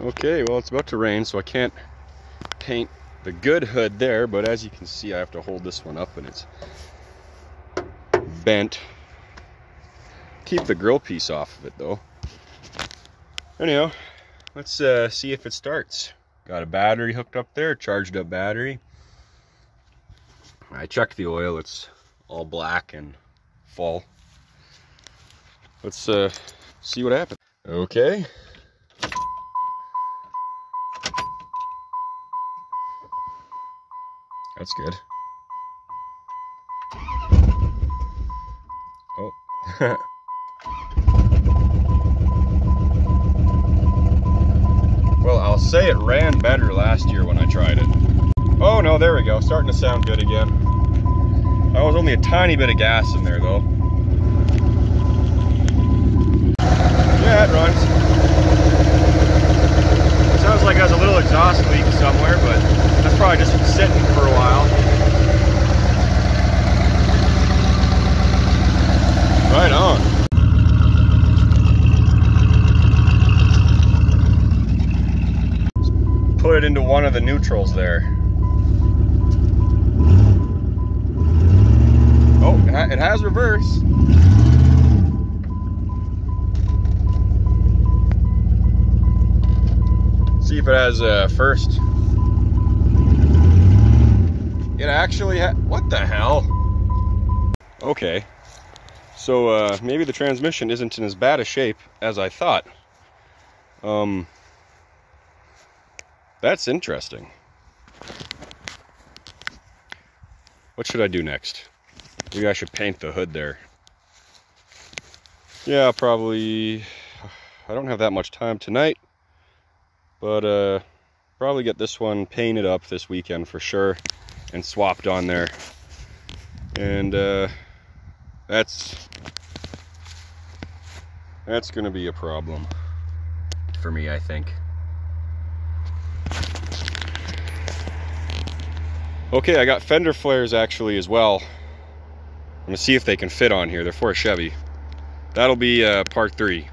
Okay, well it's about to rain, so I can't paint the good hood there, but as you can see, I have to hold this one up and it's bent. Keep the grill piece off of it though. Anyhow, let's uh, see if it starts. Got a battery hooked up there, charged up battery. I checked the oil, it's all black and full. Let's uh, see what happens. Okay, That's good. Oh. well, I'll say it ran better last year when I tried it. Oh no, there we go. Starting to sound good again. That was only a tiny bit of gas in there though. Exhaust leak somewhere, but that's probably just sitting for a while. Right on. put it into one of the neutrals there. Oh, it has reverse. See if it has a first. It actually what the hell? Okay, so uh, maybe the transmission isn't in as bad a shape as I thought. Um, that's interesting. What should I do next? Maybe I should paint the hood there. Yeah, probably. I don't have that much time tonight, but uh, probably get this one painted up this weekend for sure and swapped on there. And uh, that's that's gonna be a problem for me, I think. Okay, I got fender flares actually as well. I'm gonna see if they can fit on here. They're for a Chevy. That'll be uh, part three.